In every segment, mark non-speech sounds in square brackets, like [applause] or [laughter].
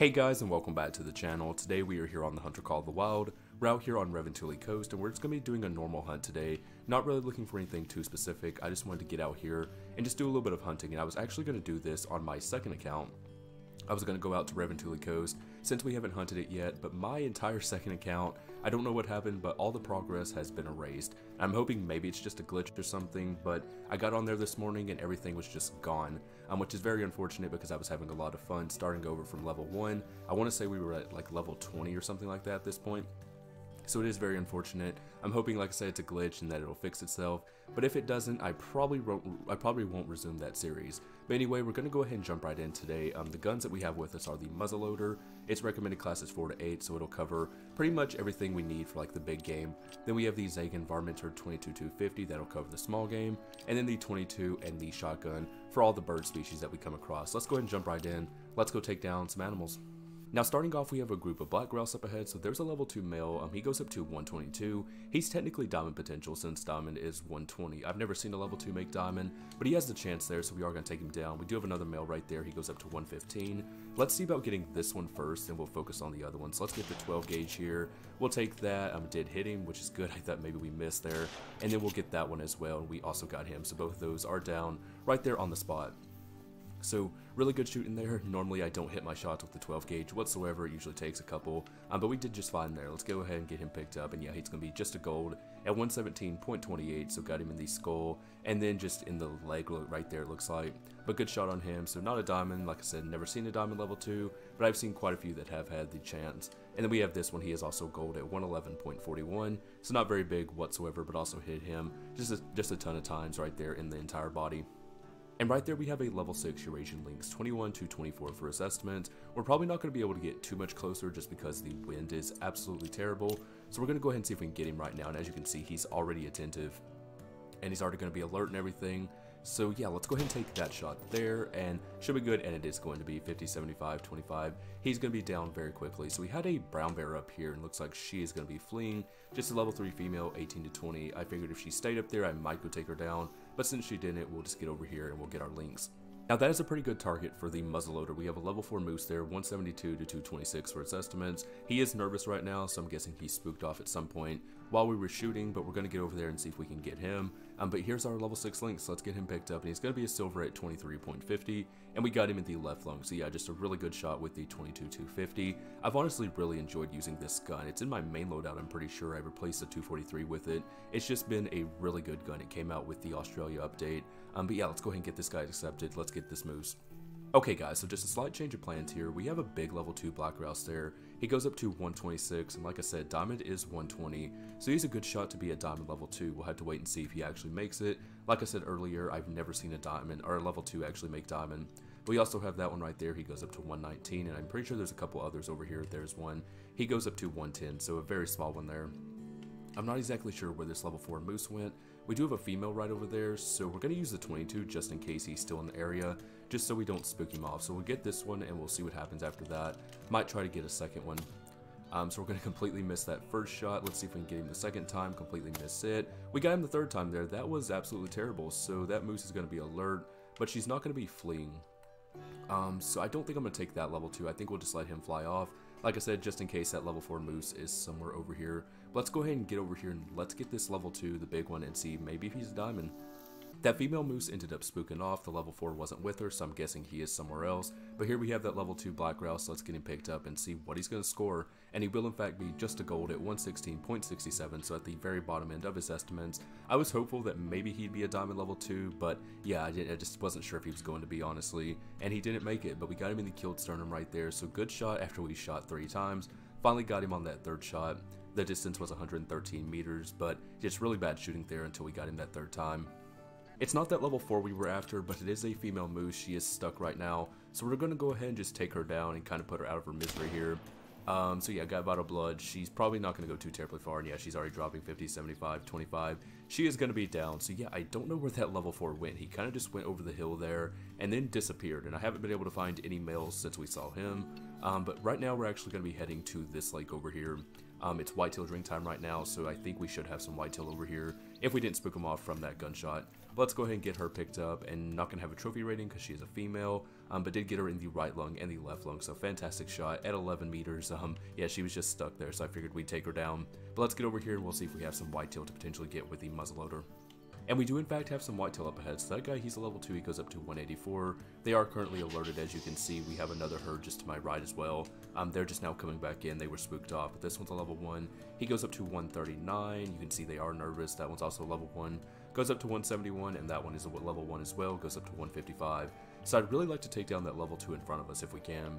Hey guys and welcome back to the channel. Today we are here on the Hunter Call of the Wild. We're out here on Revontuli Coast and we're just going to be doing a normal hunt today. Not really looking for anything too specific, I just wanted to get out here and just do a little bit of hunting and I was actually going to do this on my second account. I was going to go out to Revontuli Coast since we haven't hunted it yet, but my entire second account, I don't know what happened, but all the progress has been erased. I'm hoping maybe it's just a glitch or something, but I got on there this morning and everything was just gone, um, which is very unfortunate because I was having a lot of fun starting over from level 1. I want to say we were at like level 20 or something like that at this point. So it is very unfortunate. I'm hoping, like I said, it's a glitch and that it'll fix itself. But if it doesn't, I probably won't. I probably won't resume that series. But anyway, we're gonna go ahead and jump right in today. Um, the guns that we have with us are the muzzleloader. Its recommended class is four to eight, so it'll cover pretty much everything we need for like the big game. Then we have the Zagan Varminter 22250 that'll cover the small game, and then the 22 and the shotgun for all the bird species that we come across. Let's go ahead and jump right in. Let's go take down some animals. Now starting off we have a group of black grouse up ahead, so there's a level 2 male, um, he goes up to 122. He's technically diamond potential since diamond is 120. I've never seen a level 2 make diamond, but he has the chance there, so we are going to take him down. We do have another male right there, he goes up to 115. Let's see about getting this one first, and we'll focus on the other one. So let's get the 12 gauge here. We'll take that, um, did hit him, which is good, [laughs] I thought maybe we missed there. And then we'll get that one as well, and we also got him, so both of those are down right there on the spot. So really good shooting there. Normally I don't hit my shots with the 12 gauge whatsoever. It usually takes a couple, um, but we did just fine there. Let's go ahead and get him picked up. And yeah, he's going to be just a gold at 117.28. So got him in the skull and then just in the leg right there, it looks like. But good shot on him. So not a diamond. Like I said, never seen a diamond level 2, but I've seen quite a few that have had the chance. And then we have this one. He is also gold at 111.41. So not very big whatsoever, but also hit him just a, just a ton of times right there in the entire body. And right there we have a level 6 Eurasian Lynx 21 to 24 for assessment. We're probably not going to be able to get too much closer just because the wind is absolutely terrible. So we're going to go ahead and see if we can get him right now. And as you can see, he's already attentive. And he's already going to be alert and everything. So yeah, let's go ahead and take that shot there, and should be good, and it is going to be 50, 75, 25. He's going to be down very quickly. So we had a brown bear up here, and looks like she is going to be fleeing. Just a level 3 female, 18 to 20. I figured if she stayed up there, I might go take her down, but since she didn't, we'll just get over here and we'll get our lynx. Now that is a pretty good target for the muzzleloader. We have a level 4 moose there, 172 to 226 for its estimates. He is nervous right now, so I'm guessing he spooked off at some point while we were shooting, but we're going to get over there and see if we can get him. Um, but here's our level 6 lynx, let's get him picked up, and he's going to be a silver at 23.50, and we got him in the left lung, so yeah, just a really good shot with the 22-250. I've honestly really enjoyed using this gun. It's in my main loadout, I'm pretty sure. I replaced the 243 with it. It's just been a really good gun. It came out with the Australia update. Um, but yeah, let's go ahead and get this guy accepted. Let's get this moose. Okay guys, so just a slight change of plans here. We have a big level 2 Black Grouse there. He goes up to 126, and like I said, Diamond is 120, so he's a good shot to be a Diamond level 2. We'll have to wait and see if he actually makes it. Like I said earlier, I've never seen a Diamond, or a level 2 actually make Diamond. We also have that one right there, he goes up to 119, and I'm pretty sure there's a couple others over here. There's one, he goes up to 110, so a very small one there. I'm not exactly sure where this level 4 moose went. We do have a female right over there, so we're going to use the 22 just in case he's still in the area, just so we don't spook him off. So we'll get this one and we'll see what happens after that. Might try to get a second one. Um, so we're going [laughs] to completely miss that first shot. Let's see if we can get him the second time, completely miss it. We got him the third time there. That was absolutely terrible. So that moose is going to be alert, but she's not going to be fleeing. Um, so I don't think I'm going to take that level 2. I think we'll just let him fly off. Like I said, just in case that level 4 moose is somewhere over here. Let's go ahead and get over here and let's get this level 2, the big one, and see maybe if he's a diamond. That female moose ended up spooking off, the level 4 wasn't with her, so I'm guessing he is somewhere else. But here we have that level 2 black grouse, let's get him picked up and see what he's going to score. And he will in fact be just a gold at 116.67, so at the very bottom end of his estimates. I was hopeful that maybe he'd be a diamond level 2, but yeah, I, I just wasn't sure if he was going to be, honestly. And he didn't make it, but we got him in the killed sternum right there, so good shot after we shot three times. Finally got him on that third shot. The distance was 113 meters, but just really bad shooting there until we got him that third time. It's not that level 4 we were after, but it is a female moose. She is stuck right now. So we're going to go ahead and just take her down and kind of put her out of her misery here. Um, so yeah, got Vital Blood. She's probably not going to go too terribly far. And yeah, she's already dropping 50, 75, 25. She is going to be down. So yeah, I don't know where that level 4 went. He kind of just went over the hill there and then disappeared. And I haven't been able to find any males since we saw him. Um, but right now we're actually going to be heading to this lake over here. Um, it's whitetail drink time right now, so I think we should have some whitetail over here if we didn't spook them off from that gunshot. Let's go ahead and get her picked up and not going to have a trophy rating because she is a female. um, but did get her in the right lung and the left lung, so fantastic shot at 11 meters. [laughs] Um, yeah, she was just stuck there, so I figured we'd take her down. But let's get over here and we'll see if we have some whitetail to potentially get with the muzzleloader. And we do in fact have some whitetail up ahead, so that guy, he's a level 2, he goes up to 184. They are currently alerted, as you can see, we have another herd just to my right as well. Um, they're just now coming back in, they were spooked off, but this one's a level 1. He goes up to 139, you can see they are nervous, that one's also a level 1. Goes up to 171, and that one is a level 1 as well, goes up to 155. So I'd really like to take down that level 2 in front of us if we can.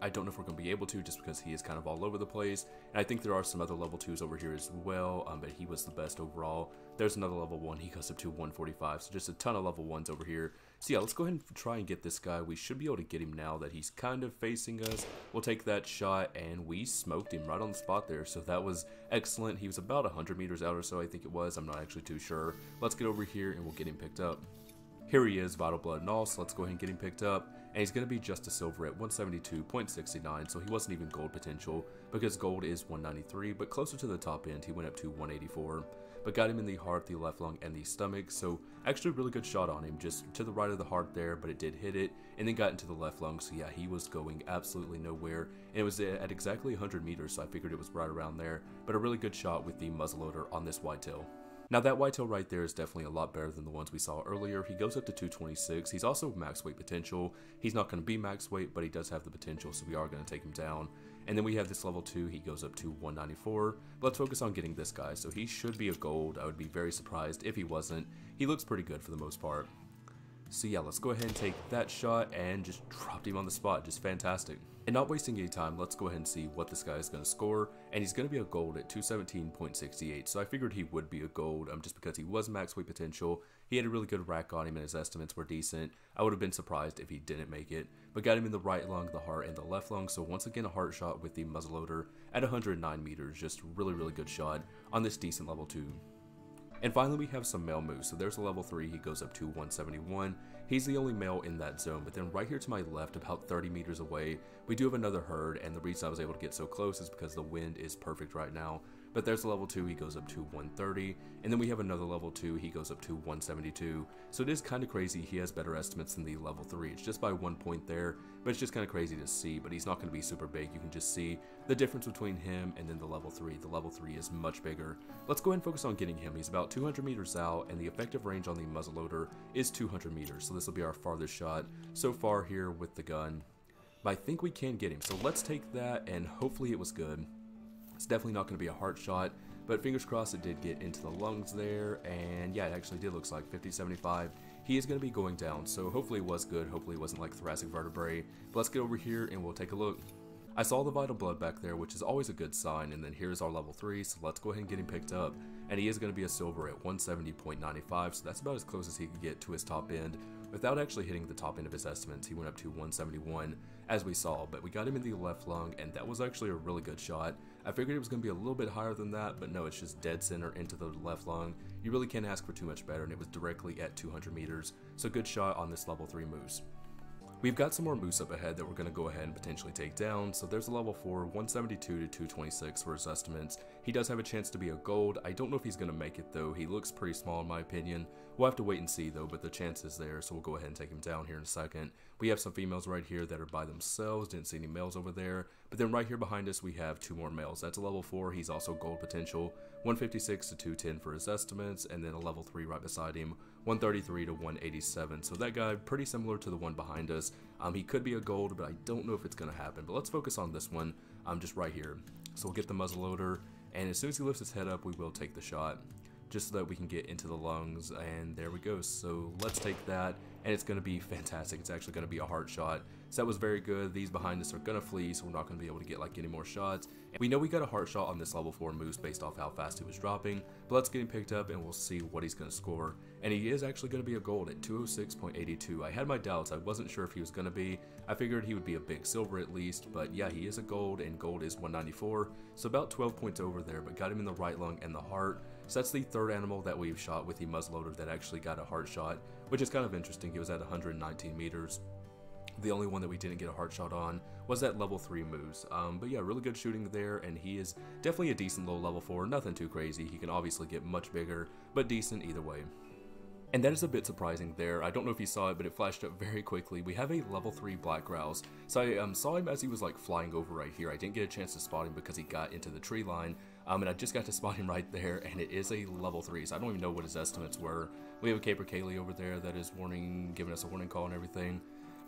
I don't know if we're going to be able to just because he is kind of all over the place. And I think there are some other level 2s over here as well, um, but he was the best overall. There's another level 1, he goes up to 145, so just a ton of level 1s over here. So yeah, let's go ahead and try and get this guy. We should be able to get him now that he's kind of facing us. We'll take that shot, and we smoked him right on the spot there, so that was excellent. He was about 100 meters out or so, I think it was. I'm not actually too sure. Let's get over here, and we'll get him picked up. Here he is, Vital Blood and all, so let's go ahead and get him picked up. And he's going to be just a silver at 172.69, so he wasn't even gold potential, because gold is 193, but closer to the top end, he went up to 184. But got him in the heart, the left lung, and the stomach, so actually really good shot on him, just to the right of the heart there, but it did hit it, and then got into the left lung, so yeah, he was going absolutely nowhere. And it was at exactly 100 meters, so I figured it was right around there, but a really good shot with the muzzleloader on this whitetail. Now that whitetail right there is definitely a lot better than the ones we saw earlier. He goes up to 226. He's also max weight potential. He's not going to be max weight, but he does have the potential, so we are going to take him down. And then we have this level 2, he goes up to 194. But let's focus on getting this guy. So he should be a gold. I would be very surprised if he wasn't. He looks pretty good for the most part. So yeah, let's go ahead and take that shot and just dropped him on the spot. Just fantastic. And not wasting any time, let's go ahead and see what this guy is going to score. And he's going to be a gold at 217.68. So I figured he would be a gold um, just because he was max weight potential. He had a really good rack on him and his estimates were decent. I would have been surprised if he didn't make it. But got him in the right lung, the heart, and the left lung. So once again, a heart shot with the muzzleloader at 109 meters. Just really, really good shot on this decent level 2. And finally, we have some male moves. So there's a level 3, he goes up to 171. He's the only male in that zone, but then right here to my left, about 30 meters away, we do have another herd, and the reason I was able to get so close is because the wind is perfect right now. But there's a level 2, he goes up to 130, and then we have another level 2, he goes up to 172. So it is kind of crazy, he has better estimates than the level 3. It's just by one point there, but it's just kind of crazy to see, but he's not going to be super big. You can just see the difference between him and then the level 3. The level 3 is much bigger. Let's go ahead and focus on getting him. He's about 200 meters out, and the effective range on the muzzleloader is 200 meters, so this will be our farthest shot so far here with the gun. But I think we can get him, so let's take that, and hopefully it was good. It's definitely not going to be a heart shot, but fingers crossed it did get into the lungs there, and yeah, it actually did looks like 50-75. He is going to be going down, so hopefully it was good, hopefully it wasn't like thoracic vertebrae. But let's get over here and we'll take a look. I saw the vital blood back there, which is always a good sign, and then here's our level 3, so let's go ahead and get him picked up. And he is going to be a silver at 170.95, so that's about as close as he could get to his top end. Without actually hitting the top end of his estimates, he went up to 171, as we saw, but we got him in the left lung, and that was actually a really good shot. I figured it was going to be a little bit higher than that, but no, it's just dead center into the left lung. You really can't ask for too much better, and it was directly at 200 meters, so good shot on this level 3 moose. We've got some more moose up ahead that we're going to go ahead and potentially take down, so there's a level 4, 172 to 226 for his estimates. He does have a chance to be a gold, I don't know if he's going to make it though, he looks pretty small in my opinion. We'll have to wait and see though, but the chance is there, so we'll go ahead and take him down here in a second. We have some females right here that are by themselves, didn't see any males over there, but then right here behind us we have two more males. That's a level 4, he's also gold potential, 156 to 210 for his estimates, and then a level 3 right beside him, 133 to 187. So that guy, pretty similar to the one behind us. Um, he could be a gold, but I don't know if it's going to happen. But let's focus on this one, I'm um, just right here. So we'll get the muzzle loader, and as soon as he lifts his head up, we will take the shot just so that we can get into the lungs and there we go. So let's take that and it's going to be fantastic. It's actually going to be a heart shot that was very good. These behind us are going to flee so we're not to be able to get like any more shots. And we know we got a heart shot on this level 4 moose based off how fast he was dropping. But let's get him picked up and we'll see what he's to score. And he is actually to be a gold at 206.82 I had my doubts. I wasn't sure if he was going to be. I figured he would be a big silver at least but yeah he is a gold and gold is 194 so about 12 points over there but got him in the right lung and the heart. So that's the third animal that we've shot with the muzzleloader that actually got a heart shot, which is kind of interesting. He was at 119 meters. The only one that we didn't get a heart shot on was that level 3 moose. Um, but yeah, really good shooting there, and he is definitely a decent low level 4. Nothing too crazy. He can obviously get much bigger, but decent either way. And that is a bit surprising there. I don't know if you saw it, but it flashed up very quickly. We have a level 3 black grouse. So I um, saw him as he was like flying over right here. I didn't get a chance to spot him because he got into the tree line. Um, and I just got to spot him [laughs] right there, and it is a level 3, so I don't even know what his estimates were. We have a Capercaillie over there that is warning, giving us a warning call and everything.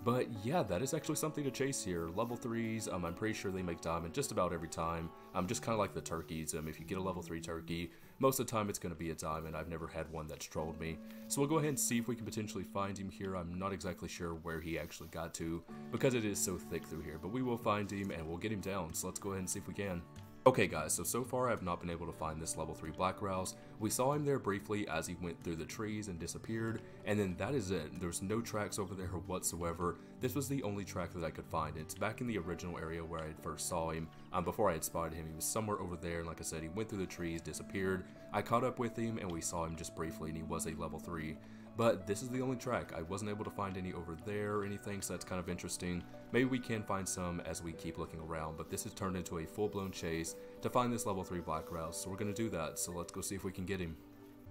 But yeah, that is actually something to chase here. Level 3s, um, I'm pretty sure they make diamond just about every time. I'm um, just kind of like the turkeys. Um, if you get a level 3 turkey, most of the time it's going to be a diamond. I've never had one that's trolled me. So we'll go ahead and see if we can potentially find him here. I'm not exactly sure where he actually got to because it is so thick through here. But we will find him and we'll get him down. So let's go ahead and see if we can. Okay guys, so so far I've not been able to find this level 3 Black Grouse. We saw him there briefly as he went through the trees and disappeared, and then that is it. There's no tracks over there whatsoever. This was the only track that I could find. It's back in the original area where I first saw him. Um, before I had spotted him, he was somewhere over there, and like I said, he went through the trees, disappeared. I caught up with him, and we saw him just briefly, and he was a level 3. But this is the only track. I wasn't able to find any over there or anything, so that's kind of interesting. Maybe we can find some as we keep looking around, but this has turned into a full-blown chase to find this level 3 Black Grouse, so we're going to do that, so let's go see if we can get him.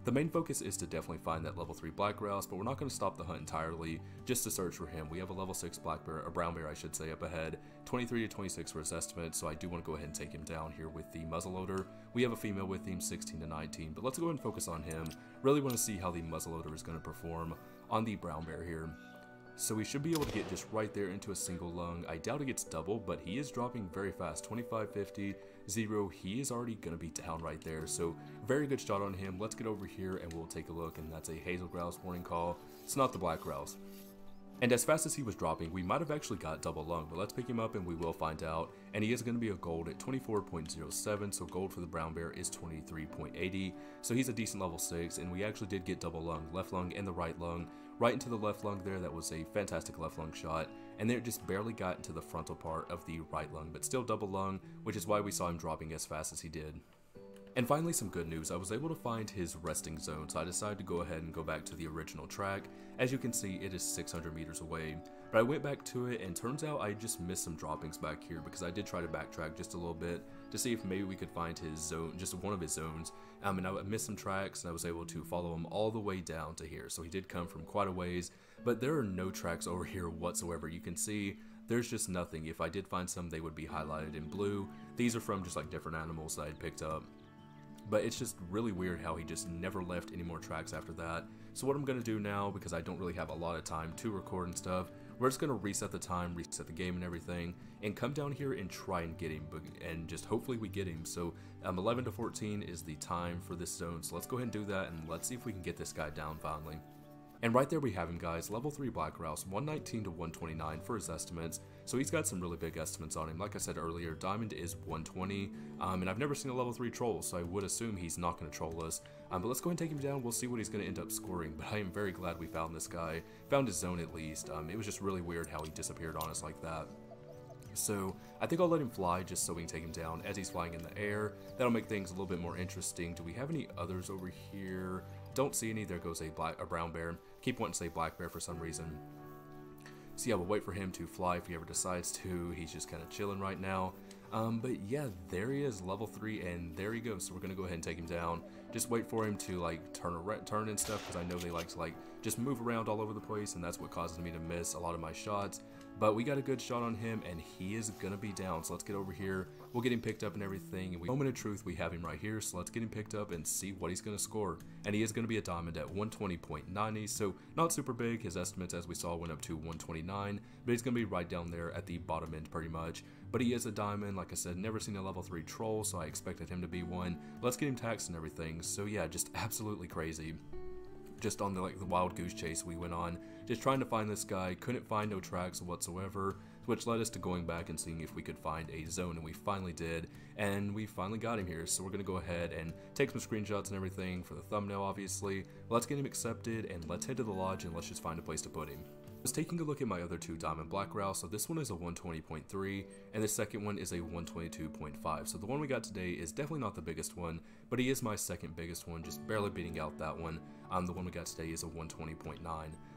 The main focus is to definitely find that level 3 black grouse, but we're not going to stop the hunt entirely just to search for him. We have a level 6 black bear, a brown bear I should say, up ahead, 23 to 26 for his estimate, so I do want to go ahead and take him down here with the muzzleloader. We have a female with him, 16 to 19, but let's go ahead and focus on him. Really want to see how the muzzleloader is going to perform on the brown bear here. So we should be able to get just right there into a single lung. I doubt it gets double, but he is dropping very fast. 25, 50, 0. He is already going to be down right there. So very good shot on him. Let's get over here and we'll take a look. And that's a hazel grouse warning call. It's not the black grouse. And as fast as he was dropping, we might have actually got double lung, but let's pick him up and we will find out. And he is going to be a gold at 24.07, so gold for the brown bear is 23.80. So he's a decent level 6, and we actually did get double lung, left lung and the right lung, right into the left lung there. That was a fantastic left lung shot. And then it just barely got into the frontal part of the right lung, but still double lung, which is why we saw him dropping as fast as he did. And finally some good news, I was able to find his resting zone, so I decided to go ahead and go back to the original track. As you can see, it is 600 meters away, but I went back to it and turns out I just missed some droppings back here because I did try to backtrack just a little bit to see if maybe we could find his zone, just one of his zones. Um, and I missed some tracks and I was able to follow him all the way down to here. So he did come from quite a ways, but there are no tracks over [laughs] here whatsoever. You can see there's just nothing. If I did find some, they would be highlighted in blue. These are from just like different animals that I'd picked up. But it's just really weird how he just never left any more tracks after that. So what I'm going to do now, because I don't really have a lot of time to record and stuff, we're just going to reset the time, reset the game and everything, and come down here and try and get him, and just hopefully we get him. So um, 11 to 14 is the time for this zone, so let's go ahead and do that, and let's see if we can get this guy down finally. And right there we have him guys, level 3 Black Grouse, 119 to 129 for his estimates, so he's got some really big estimates on him. Like I said earlier, Diamond is 120, um, and I've never seen a level 3 troll, so I would assume he's not going to troll us. Um, but let's go ahead and take him down, we'll see what he's going to end up scoring, but I am very glad we found this guy, found his zone at least. Um, it was just really weird how he disappeared on us like that. So I think I'll let him fly just so we can take him down as he's flying in the air. That'll make things a little bit more interesting. Do we have any others over here? Don't see any. There goes a, black, a brown bear. Keep wanting to say black bear for some reason. So yeah, we'll wait for him to fly if he ever decides to. He's just kind of chilling right now. Um, but yeah, there he is, level 3, and there he goes. So we're going to go ahead and take him down. Just wait for him to like turn around, turn and stuff, because I know they like to like just move around all over the place, and that's what causes me to miss a lot of my shots. But we got a good shot on him, and he is going to be down. So let's get over here. We'll get him picked up and everything. We, moment of truth, we have him right here. So let's get him picked up and see what he's going to score. And he is going to be a diamond at 120.90. So not super big. His estimates, as we saw, went up to 129. But he's going to be right down there at the bottom end pretty much. But he is a diamond. Like I said, never seen a level 3 troll. So I expected him to be one. Let's get him taxed and everything. So yeah, just absolutely crazy just on the like the wild goose chase we went on, just trying to find this guy, couldn't find no tracks whatsoever, which led us to going back and seeing if we could find a zone, and we finally did, and we finally got him here, so we're gonna go ahead and take some screenshots and everything for the thumbnail, obviously. Let's get him accepted, and let's head to the lodge, and let's just find a place to put him. Was taking a look at my other two Diamond Black Grouse, so this one is a 120.3, and the second one is a 122.5, so the one we got today is definitely not the biggest one, but he is my second biggest one, just barely beating out that one. Um, the one we got today is a 120.9.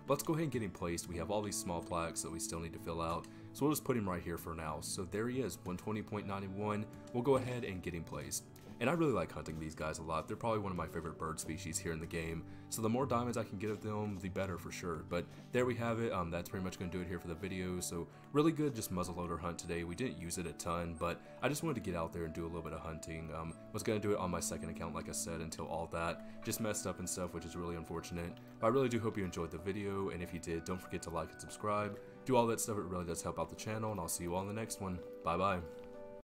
Let's go ahead and get him placed, we have all these small plaques that we still need to fill out, so we'll just put him right here for now. So there he is, 120.91, we'll go ahead and get him placed. And I really like hunting these guys a lot. They're probably one of my favorite bird species here in the game, so the more diamonds I can get of them, the better for sure. But there we have it, um, that's pretty much going to do it here for the video, so really good just muzzleloader hunt today. We didn't use it a ton, but I just wanted to get out there and do a little bit of hunting. Um, was going to do it on my second account, like I said, until all that just messed up and stuff, which is really unfortunate. But I really do hope you enjoyed the video, and if you did, don't forget to like and subscribe. Do all that stuff, it really does help out the channel, and I'll see you all in the next one. Bye bye.